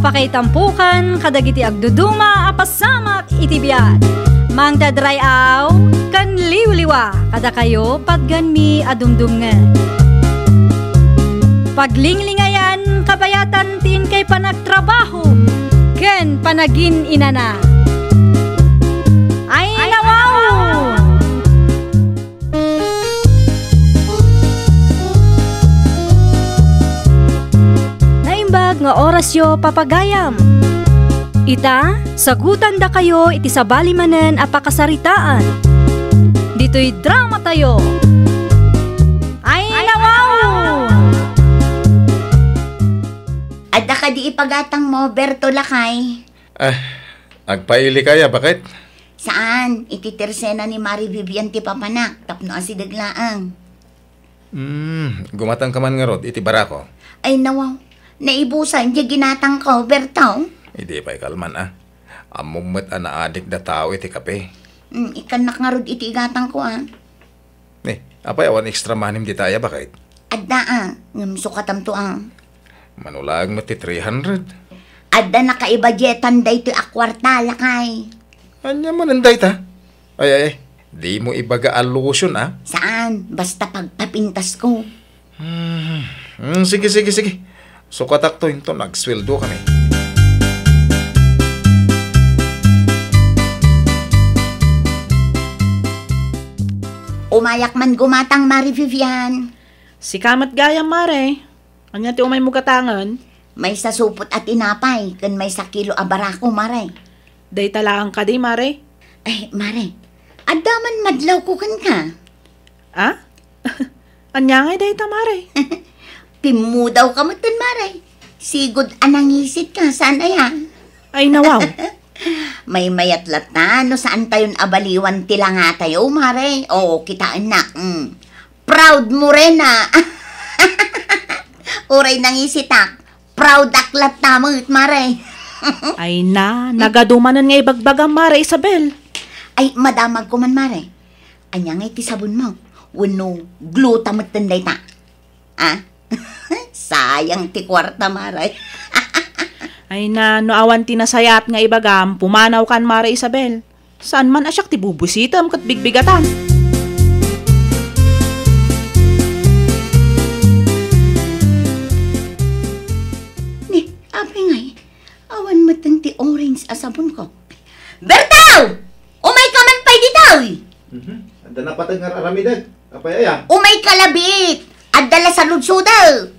apakay tampukan, kadagiti agduduma, apasamak itibiyat. Mang dadray aw, kan liwliwa, kada kayo patgan mi adumdumngan. Paglinglingayan, kabayatan tin kay panagtrabaho, ken panagin inana. Naimbag nga oras yo papagayam. Ita, sagutan da kayo iti sabali manen apakasaritaan. Dito'y drama tayo. Ay, ay nawaw! Adda ka di ipagatang mo, Berto Lakay. Ah, agpaili kaya, bakit? Saan? Ititirsena ni Mari Vivian ti papanak, tapno asi daglaang. Hmm, gumatang ka man nga rod, iti barako. Ay nawaw, naibusan di ginatang ko, Berto. Hindi pa ikalman ah. Amumot ang naadik na tao iti kape. Mm, ikanak nga rod iti igatang ko ah. Eh, apay awan extra manim di taya, bakit? Adda ah, ngam sukatam to ah. Manulag mo ti 300. Adda nakaibajetan day to akwarta, Lakay. Anya mo nanday ta? Ay, ay, ay. Di mo ibaga alusyon ah. Saan? Basta pagpapintas ko. Hmm, sige, sige, sige. Sukatak to into, nagsweldo kami. Umayak man gumatang Mari Vivian. Si kamat gayam mare. Anya ti umay mo katangan. May sasupot at inapay, kan may sa kilo abarako, Mare. Day talaan ka di mare. Ay, Mare, adaman madlaw ko kan ka. Ah? Anya nga day ta mare. Pimu daw ka mo dun, Mare. Sigod anangisit ka, saan ay ha? Ay nawaw. May mayatlat na, no saan tayon abaliwan tila nga tayo, Mare. Oo, kitaan na. Mm. Proud mo rin na. Uray nangisitak. Proud aklat na mo, Mare. Ay na, nagadumanan nga ibagbagang mare Isabel. Ay, madamag ko man, Mare. Anya nga iti sabon mo. Wano, glutamot tanday ta. Ah? Sayang ti kwarta, Mare. Ay na, no awan tinasayat nga ibagam, pumanaw kan mare Isabel. Saan man asyak ti bubusitam kat bigbigatan. Ni, api nga eh. Awan mo tan ti orange asabon ko. Bertaw! Umay ka man pa'y ditaw! Anda na patag nga aramidag. Apay aya. Umay kalabit! Adala sa ludsudaw!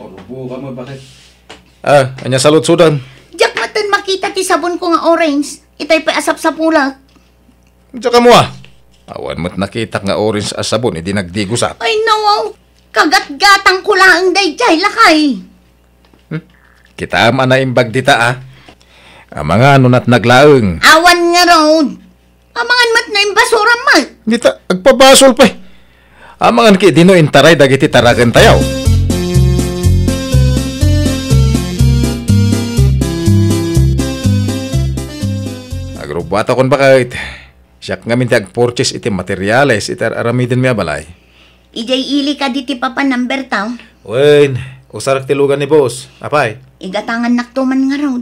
Orubo ka mo, bakit? Ah, anya salot sudan. Diyak matan makita ti sabon ko nga orange. Itay pa asap sa pula. Tsaka mo ah. Awan mo't nakita nga orange as sabon, hindi nagdigusat. Ay nawaw! Kagat-gatang ko lang day jay lakay. Kita man na imbag dita ah. Ang mga ano na't naglaeng. Awan nga raw. Amangan mat na yung basura mat. Dita, agpabasol pa eh. Ang mga ki, dino intaray dagiti taragan tayaw. Agrubata kon bakit. Siyak nga minti ag-purchase iti materyales iti aramidin mi abalay. Ijay ili ka di ti papa number taw. Wen, usarak tilugan ni boss. Apay, Igatangan naktuman nga raw.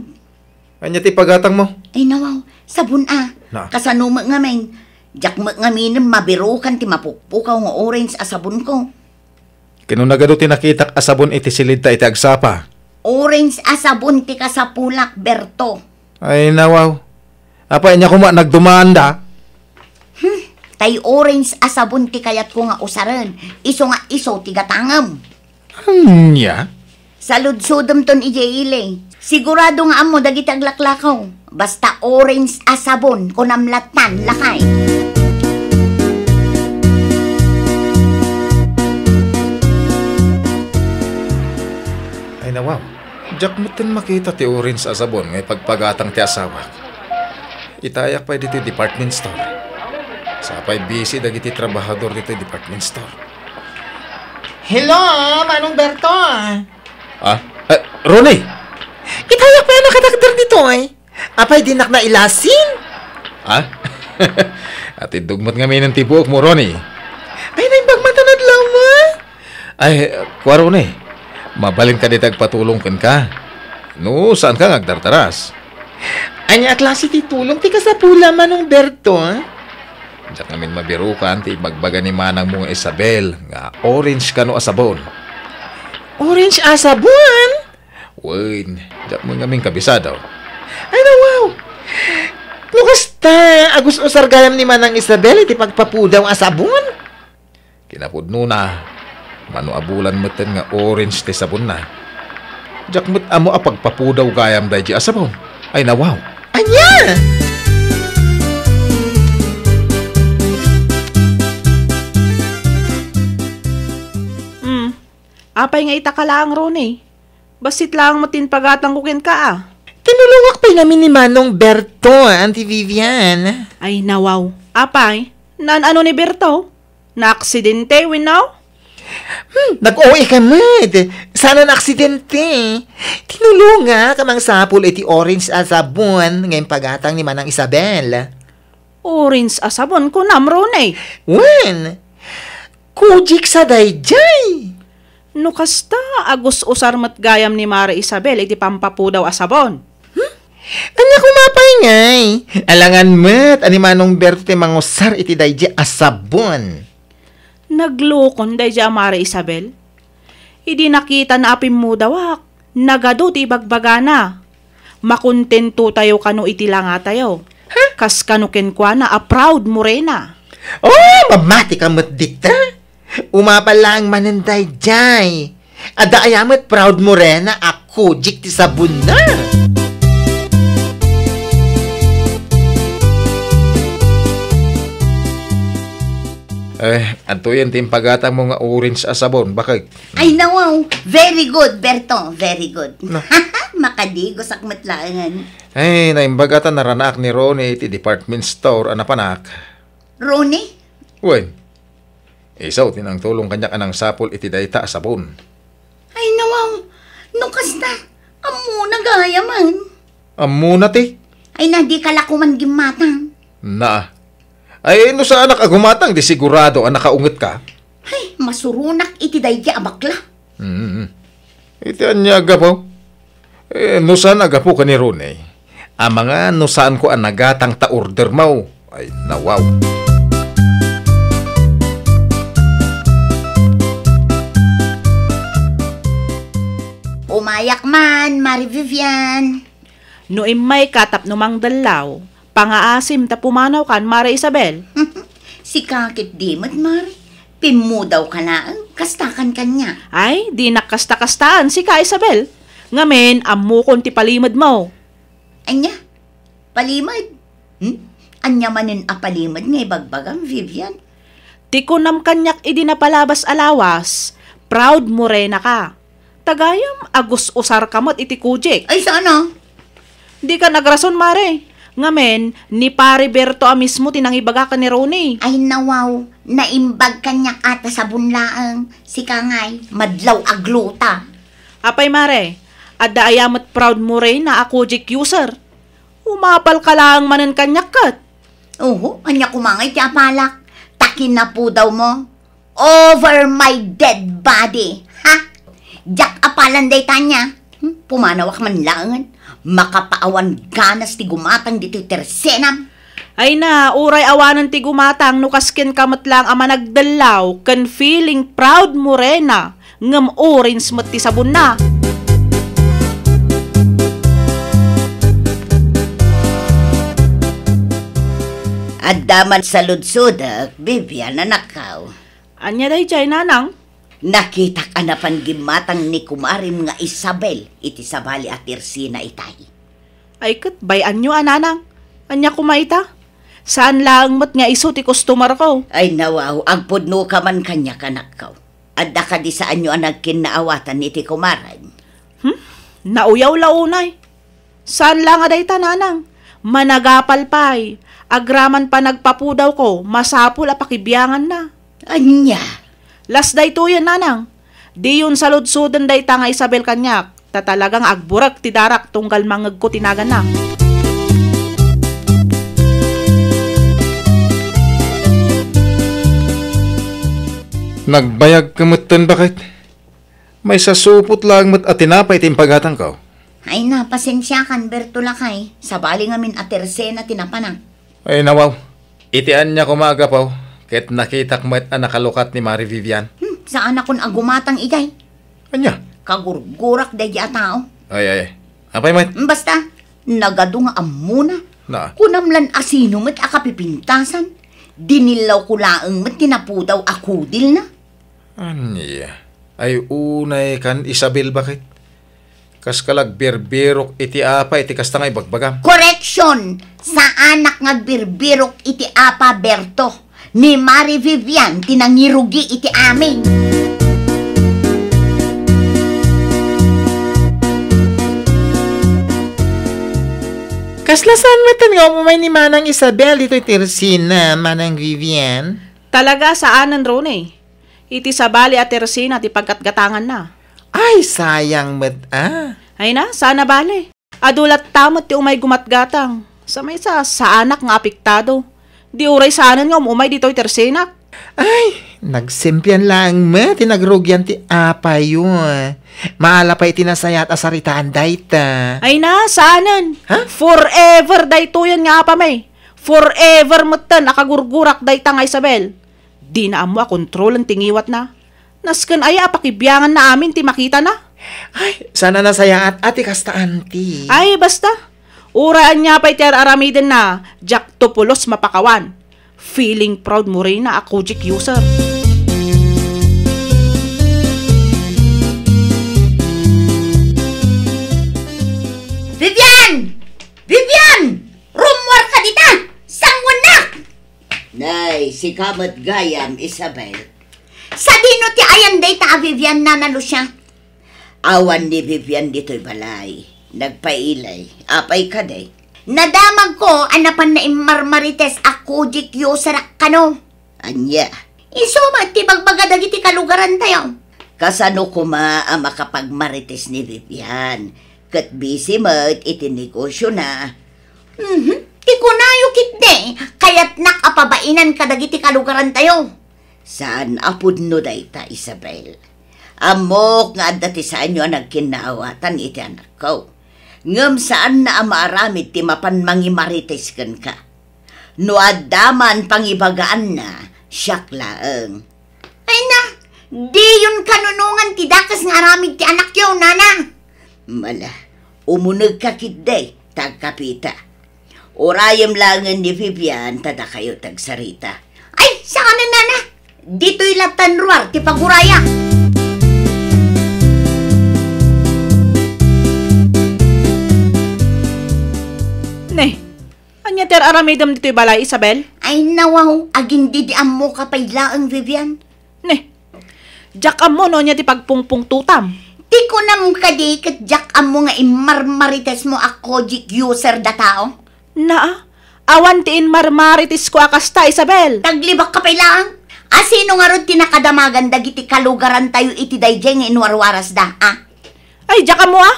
anya ti pagatang mo? Ay nawaw, sabon ah. Na. Kasanuma nga men. Mo nga minin mabirukan ti mapukpukaw nga orange a sabon ko. Kinunagado ti nakitak asabon iti silid ta iti agsapa. Orange a sabon ti kasapulak, Berto. Ay nawaw. Apay niya kuma nagdumanda. Tay orange a sabon ti kayat ko nga usaran. Iso nga iso ti gatangam. Anya? Sa ludsudom ton ijeile. Sigurado nga amo dagiti aglaklakaw. Basta orange a sabon kunamlatan lakay. Jack mo tin makita ti orange sa sabon ngay pagpagatang ti asawa. Itayak pa dito department store. Sapay busy dagiti trabahador dito department store. Hello, Manong Berto. Ah? Eh, Ronnie! Itayak pa yung nakadakder dito eh. Apay dinak na ilasin. Ah? At idugmat nga may ng tibuok mo, Ronnie. Ay, naimbag matanad lang mo. Ay, kwa Ronnie. Mabalin ka dito agpatulong kan ka. No, saan ka ngagdartaras? Anya klase ti tulong ti kasapula manong Berto, ha? Diyak namin mabirukan ti bagbaga ni manang mong Isabel nga orange kano asabon. Orange asabon? Win, diyak mo namin kabisa daw. Ay na wow! Lukas ta, agus usar gayam ni manang Isabel iti pagpapudaw asabon? Kinapudno na, mano abulan mo ten nga orange ti sabon na. Diyak mo't amo apagpapudaw gayam day di asabon. Ay na wow. Anya! Hmm. Apay nga itaka lang ron eh. Basit lang matin pagatang kukin ka ah. Tinulungak pa namin ni Manong Berto, Auntie Vivian. Ay nawaw. Apay, nan ano ni Berto? Na aksidente, winaw? Hmm, nag-OA ka mad. Sana na aksidente. Tinulunga ka mang sapul iti orange asabon ngayong pagatang ni Manang Isabel. Orange asabon ko namron eh. Wen, kujik sa dayjay. No kasta, agus usar mat gayam ni Mara Isabel, iti pampapu daw asabon. Anya kumapay ngay. Alangan mat, ani Manong Berto ti mangusar iti dayjay asabon. Naglukon day ja Mara Isabel. Idi nakita na apim mo dawak. Nagado ti bagbagana. Makontento tayo kano iti tayo. Kas kano kenkwa na a proud mo rena. Oh, mamati ka dikta. Umapal lang mananday jay. Ada ayamat proud mo rin na ako jik ti sabon na. Eh, anto yan tim pagatang mo nga orange asabon. Bakit? Ay na wow, very good, Berto, very good. Makadigo sa kmatlangan. Ay, naimbagatan naranak ni Ronnie iti department store anapanak. Ronnie, Wen, isaw tinang tulong kanya kanang sapol iti dayta asabon. ay na wow, nung kasta, amo nagaya man. Amo na ti. Ay na di kalakuman gimatang. Na. Ay, no sa anak agumatang, di sigurado ang nakaunget ka. Ay, masurunak iti daydi abakla. Mm-hmm. Iti anya agapo. Eh, no saan agapo ka ni Ronnie? Ang mga no saan ko ang nagatang ta-order mo. Ay, nawaw. Umayak man, Mari Vivian. No imay katap numang dalaw. Pangaasim ta pumanaw kan Mara Isabel. si kakit dimot, Mari. Pimu daw ka na, kastakan kanya. Ay, di nakasta-kastaan si ka Isabel. Ngamen, amu kon ti palimad mo. Anya, palimad. Hmm? Anya manin a palimad nga ibagbagang Vivian. Ti kunam kanyak idi napalabas alawas, proud mo rena ka. Tagayam, agus usar kamot iti kujik. Ay, sana? Di ka nagrason mare. Ngamen, ni pare Berto a mismo tinangibaga ka ni Ronnie. Ay, nawaw. Naimbag kanyak ata sa bunlaang. Si Kangay, madlaw agluta. Apay mare, adda ayamat proud mo rin na ako jik user. Umapal ka lang manan kanyak kat. Oo, anya kumangay ti apalak. Takin na po daw mo. Over my dead body. Ha? Jak apalan day tanya. Hmm? Pumanawak man langan. Makapaawan ganas ti gumatang dito tersenam. Ay na, uray awanan ti gumatang no kasken kamat lang ama nagdalaw kan feeling proud mo rena ngam orange mat ti sabon na. Adaman sa ludsudak, Bibian na nakaw. Anya day jay nanang? Nakita ka na pan gimatang ni kumarim nga Isabel, iti sabali at Irsina itay. Ay kat, bayan nyo ananang. Anya kumaita? Saan lang mat nga iso ti customer ko? Ay nawaw, ang pudno ka man kanya kanakaw. Adda ka di saan nyo ang nagkinaawatan iti kumaran. Nauyaw launay. Saan lang aday tananang? Managapal pay. Agraman pa nagpapudaw ko, masapul a pakibiyangan na. Anya, Las day to yan, nanang. Di yun sa ludsudan day tanga Isabel kanyak. Ta talagang agburak ti darak tunggal mangag ko tinagan na. Nagbayag ka mutan bakit? May sasupot lang mat at tinapay tim pagatang ko. Ay na, pasensya kan, Bertula kay. Sabali nga min aterse na tinapanang. Ay nawaw, itian niya kumaga pa, ket nakita ko ang nakalukat ni Mari Vivian. Hmm, saan akong agumatang igay? Anya? Kagurgurak day a tao. Ay, ay, ay. Apay, mate? Hmm, Basta, nagado nga amuna. Na, Kunamlan asino met akapipintasan. Dinilaw ko laang met tinaputaw akudil na. anya. Ay, unay kan Isabel bakit? Kas kalag iti apa iti kasta nga ibagbagam. Correction! Sa anak nga birbirok iti apa Berto. Ni Mari Vivian tinangirugi iti amin. Kaslasan mo nga umay ni Manang Isabel dito Teresina, Manang Vivian. Talaga saanan ron eh. Iti sabali at tersina ti pagkatgatangan na. Ay, sayang mat ah. Ay na, sana bale. Adulat tamot ti umay gumatgatang. Sa may sa, sa anak nga apiktado. Di uray saanan nga umay dito tersina. Ay, nagsimpian lang ma, tinagrugyan ti apa yun. Maala pa itinasayat asaritaan dayta. Ay na, saanan. Ha? Forever dayto yan nga pa may. Forever mutan akagurgurak dayta nga Isabel. Di na amo kontrol ang tingiwat na. Nasken ay apakibyangan na amin ti makita na. Ay, sana nasayaat ati kasta anti. Ay, basta. Uraan niya pa iti aramiden na Jack Topulos mapakawan. Feeling proud mo rin na ako Jik user. Vivian! Vivian! Rumor ka dita! Sangwan na! Nay, si Kamat Gayam, Isabel. Sa dino ti ayan day ta Vivian nanalo siya. Awan ni Vivian dito'y balay. Nagpailay. Apay ka day. Nadamag ko anapan na imarmarites ako jik yosarak kano. Anya. Isumat ti bagbaga dagiti kalugaran tayo. Kasano kuma ang makapagmarites ni Vivian. Kat busy mat itinegosyo na. Mhm. Ti kunayo kitne. Kaya't nakapabainan ka dagiti kalugaran tayo. Saan apod no dayta, Isabel? Amok nga dati sa inyo nagkinawatan iti anak ko. Ngam saan na amaramid ti mapan mangimarites kan ka. No adaman pangibagaan na, siyak laeng. Ay na, di yun kanunungan ti dakas nga aramid ti anak yo, nana. Mala, umunag ka kitday, tagkapita. Urayam langan ni Vivian, tada kayo tagsarita. Ay, sa kanan nana, dito'y latanruar ti paguraya. Anya ter aramidam dito'y balay Isabel? Ay nawaw, aging didiam mo ka pailaang Vivian. Ne, Jack amo no niya ti pagpungpung tutam. Di ko nam kadi kat jak amo nga imarmarites mo ako jik user da tao. Na, awan tiin marmaritis ko akasta Isabel. Taglibak ka pailaang. Asino nga ron tinakadamagan dagiti kalugaran tayo iti dayjay nga inwarwaras da, ah? Ay, Jack amo ah.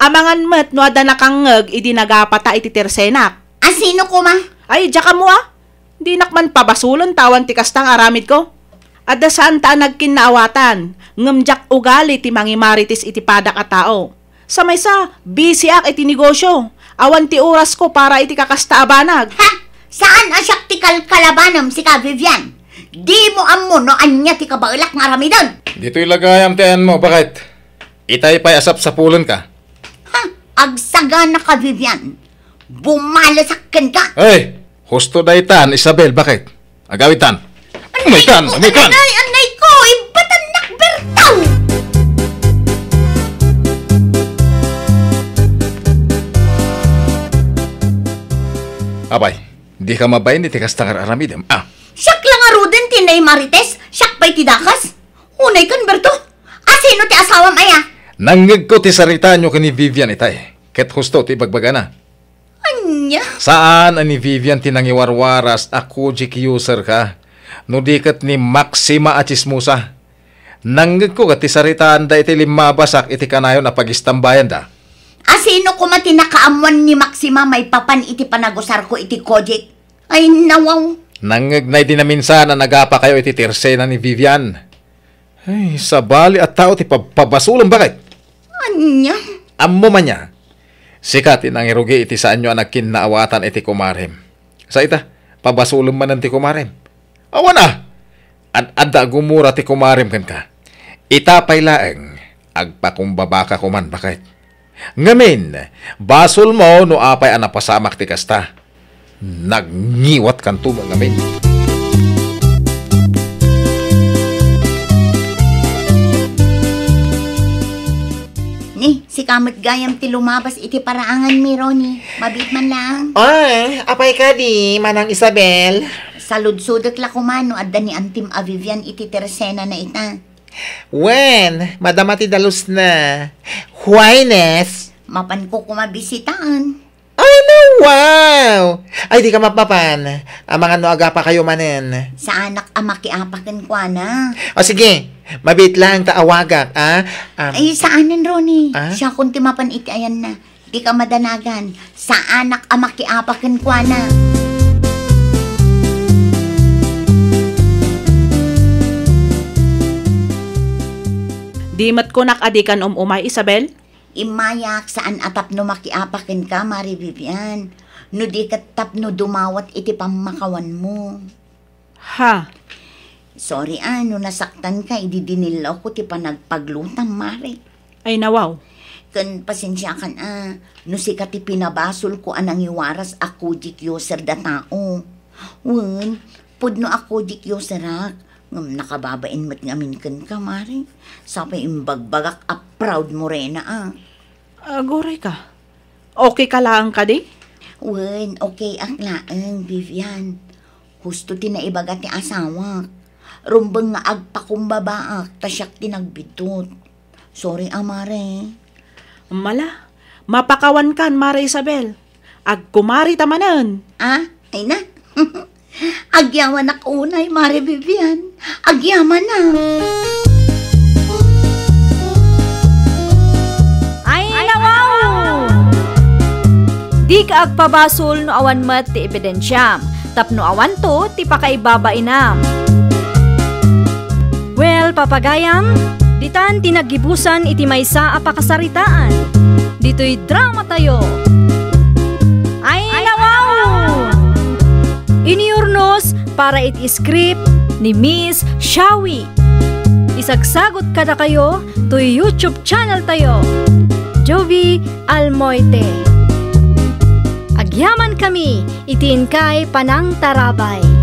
Amangan met no ada nakangeg idi nagapata iti tersenak. Asino ko ma? Ay, Jack amo ah. Di nakman pabasulan tawan ti kastang aramid ko. Ada saan ta nagkinaawatan, ngem Jack ugali ti mangimaritis iti padak a tao. Sa may sa, busy ak iti negosyo. Awan ti oras ko para iti kakasta abanag. Ha? Saan asyak ti kalkalabanam si ka Vivian? Di mo amo no anya ti kabailak nga aramidon. Dito ilagayam tiyan mo, bakit? Itay pa'y asap sa pulon ka. Ha? Agsaga na ka Vivian. Bumalasakin ka. Ay, husto daytan, Isabel, bakit? Agawitan. Umaytan, ko, umaytan. Anay, anay ko, ibatan nakbertaw! Abay, di ka mabayin iti kastangar aramidem. Ah, Siyak lang nga ruden tinay marites, siyak pa'y tidakas. Unay kan Berto, asino ti asawam aya? nangig ko ti sarita nyo ka ni Vivian itay. Ket husto ti bagbaga na. Anya? Saan ani Vivian tinangiwarwaras ako jik user ka? No di kat ni Maxima Achismusa. Nanggag ko kat ti saritaan da iti limabasak iti kanayon na pagistambayan da. Asino ko matinakaamuan ni Maxima may papan iti panagusar ko iti kojik? Ay nawaw. Nanggag na di na minsan na nagapa kayo iti tirsena ni Vivian. Ay, sabali at tao ti pabasulang bakit? Anya? Ammo man niya, Sikat inang irugi iti saan nyo anak kinaawatan iti kumarem. Sa ita, pabasulong man ti kumarem. Awan na! Ad adda gumura ti kumarem kan ka. Itapay laeng, agpakumbaba ka kuman bakit. Ngamin, basol mo no apay anapasamak ti kasta. Nagngiwat kan tumo ngamin. Ni, si kamot gayam ti lumabas iti paraangan mi, Ronnie. Mabit man lang. Ay, apay ka di, manang Isabel. Saludsudot la kumano adda ni Antim Avivian iti teresena na ita. When, madama ti dalus na. Huaynes. Mapan ko kumabisitaan. Ay, no, wow! Ay, di ka mapapan. Ang mga no aga pa kayo manen. Sa anak amakiapakan kwa na. O sige, mabit lang taawagak, ah? Um, Ay, saanan, Ronnie? Ah? Siya kunti mapan iti ayan na. Di ka madanagan. Sa anak amakiapakan kwa na. Di mat ko nakadikan um umay, Isabel? Imayak saan atap no makiapakin ka, Mari Vivian. No di ka tap no dumawat iti pamakawan mo. Ha? Sorry ah, no nasaktan ka, ididinilaw ko ti panagpaglutang, Mari. Ay nawaw. Kan pasensya kan ah, no si ti pinabasol ko anang iwaras ako dik user da tao. Wen, pudno ako dik userak. Ngam nakababain mat ngamin kan ka, Mari. Sapay imbagbagak a proud mo rena ah. Agoray ka. Okay ka lang ka di? Wen, okay aklaan, Vivian. Husto tinaibaga ti asawa. Rumbang nga agpakumbabaak, tasyak tinagbitot. Sorry, amare. Mala. Mapakawan kan, Mara Isabel. Agkumari tamanan. Ah, ay na. Agyaman na unay, Mare Vivian. Agyaman na. Ay, nawaw! Di ka agpabasol no awan mat ti ebidensyam. Tapno awan to, ti pakaibabainam. Well, papagayam, ditan tinagibusan iti maysa a pakasaritaan. Dito'y drama tayo. Ay, nawaw! Iniurnos para iti script ni Miss Shawi. Isagsagot kada kayo to YouTube channel tayo. Jovi Almoite. Agyaman kami, itin kay Panang Tarabay.